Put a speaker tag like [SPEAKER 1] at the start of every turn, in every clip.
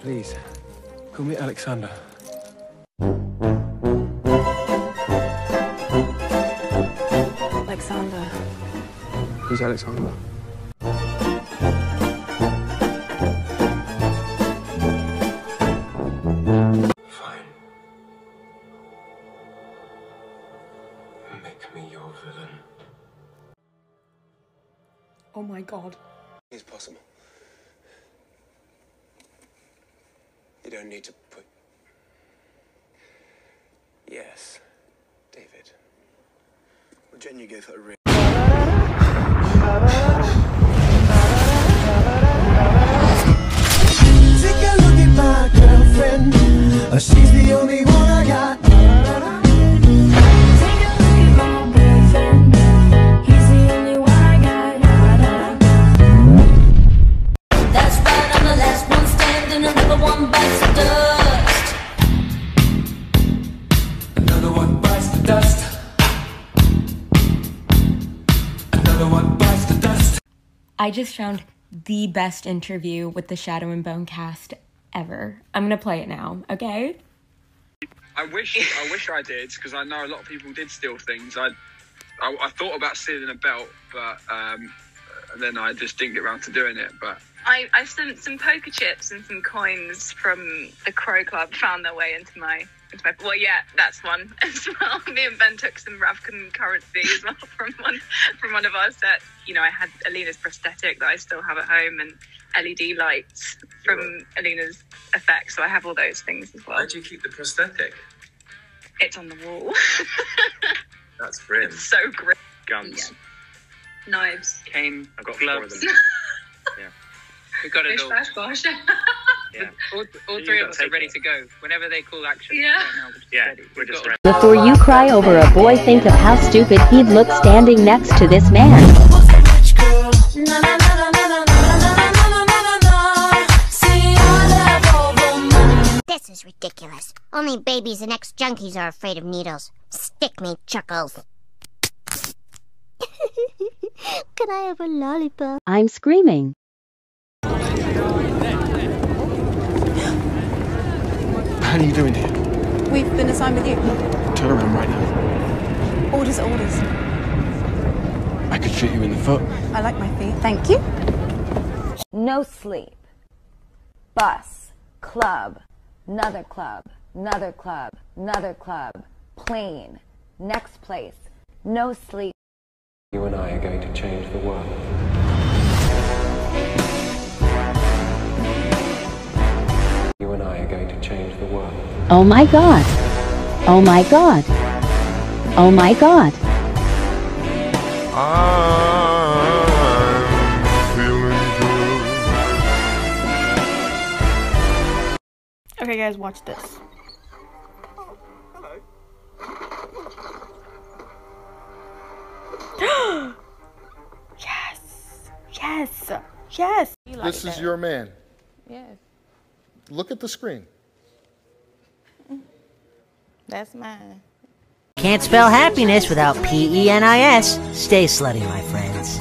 [SPEAKER 1] Please, call me Alexander.
[SPEAKER 2] Alexander.
[SPEAKER 1] Who's Alexander?
[SPEAKER 2] God.
[SPEAKER 1] It's possible. You don't need to put. Yes, David.
[SPEAKER 3] Well, Jen, you gave her a ring.
[SPEAKER 4] Dust.
[SPEAKER 5] Another one bites the dust.
[SPEAKER 2] I just found the best interview with the Shadow and Bone cast ever. I'm gonna play it now, okay?
[SPEAKER 6] I wish I wish I did because I know a lot of people did steal things. I I, I thought about stealing a belt, but um, then I just didn't get around to doing it. But
[SPEAKER 7] I, I sent some poker chips and some coins from the Crow Club found their way into my into my well yeah that's one as well. Me and Ben took some Ravkan currency as well from one from one of our sets. You know I had Alina's prosthetic that I still have at home and LED lights from Alina's effects. So I have all those things as well.
[SPEAKER 8] Where do you keep the prosthetic?
[SPEAKER 7] It's on the wall.
[SPEAKER 8] That's grim.
[SPEAKER 7] so great.
[SPEAKER 6] guns,
[SPEAKER 7] Knives.
[SPEAKER 6] cane,
[SPEAKER 8] I've got
[SPEAKER 6] gloves.
[SPEAKER 8] Four of them.
[SPEAKER 6] We got it
[SPEAKER 7] Fish
[SPEAKER 6] all.
[SPEAKER 7] bash gosh.
[SPEAKER 8] Yeah.
[SPEAKER 6] All, all three of us are ready
[SPEAKER 8] it.
[SPEAKER 6] to go whenever they call action.
[SPEAKER 7] Yeah.
[SPEAKER 6] Right now, we're just
[SPEAKER 8] Yeah,
[SPEAKER 6] ready.
[SPEAKER 8] we're just ready.
[SPEAKER 9] Before you cry over a boy, think of how stupid he'd look standing next to this man.
[SPEAKER 4] This is ridiculous. Only babies and ex junkies are afraid of needles. Stick me, chuckles. Can I have a lollipop?
[SPEAKER 9] I'm screaming.
[SPEAKER 1] How are you doing here?
[SPEAKER 2] We've been assigned with you.
[SPEAKER 1] Turn around right now.
[SPEAKER 2] Orders, orders.
[SPEAKER 1] I could shoot you in the foot.
[SPEAKER 2] I like my feet. Thank you.
[SPEAKER 10] No sleep. Bus. Club. Another club. Another club. Another club. Plane. Next place. No sleep.
[SPEAKER 1] You and I are going to change the world. And I are going to change the world.
[SPEAKER 9] Oh my god. Oh my god. Oh my god.
[SPEAKER 2] Okay, guys, watch this. yes, yes, yes.
[SPEAKER 11] This is your man.
[SPEAKER 2] Yes,
[SPEAKER 11] Look at the screen.
[SPEAKER 2] that's mine.
[SPEAKER 12] Can't spell happiness without P E N I S. Stay slutty, my friends.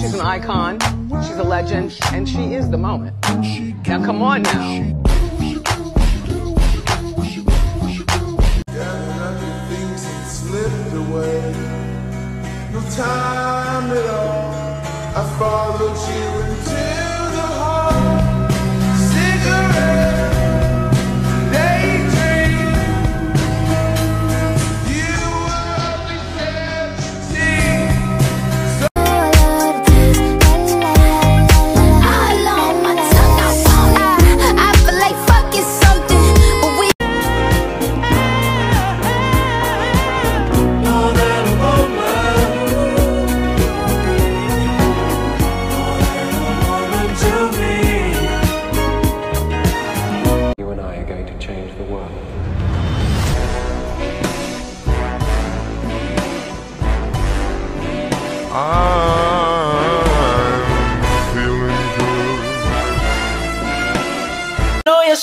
[SPEAKER 13] She's an icon, she's a legend, and she is the moment. Now, come on now.
[SPEAKER 3] Time at all. I followed you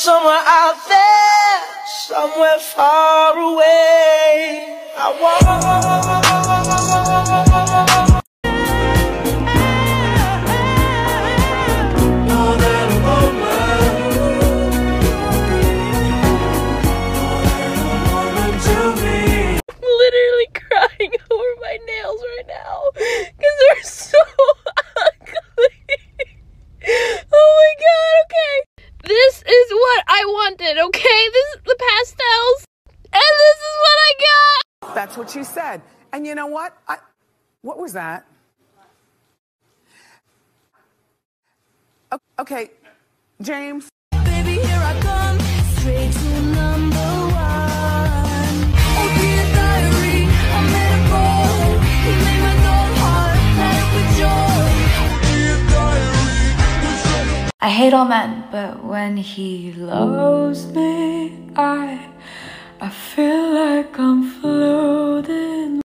[SPEAKER 5] somewhere out there, somewhere far away. I want.
[SPEAKER 14] The pastels, and this is what I got.
[SPEAKER 13] That's what she said. And you know what? I, what was that? Okay, James.
[SPEAKER 5] Baby, I
[SPEAKER 15] hate all men, but when he loves me, I I feel like I'm floating.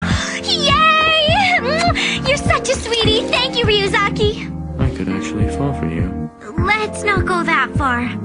[SPEAKER 4] Yay! You're such a sweetie. Thank you, Ryuzaki.
[SPEAKER 1] I could actually fall for you.
[SPEAKER 4] Let's not go that far.